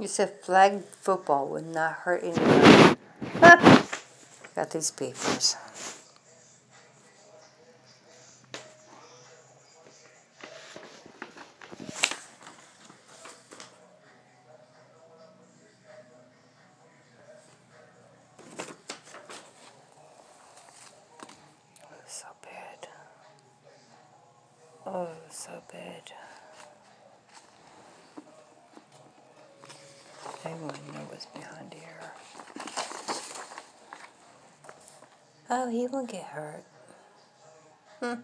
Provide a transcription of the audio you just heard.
You said flag football would not hurt anyone. Got these papers. Oh, so bad. Oh, so bad. They wouldn't know what's behind here. Oh, he won't get hurt. Hmm.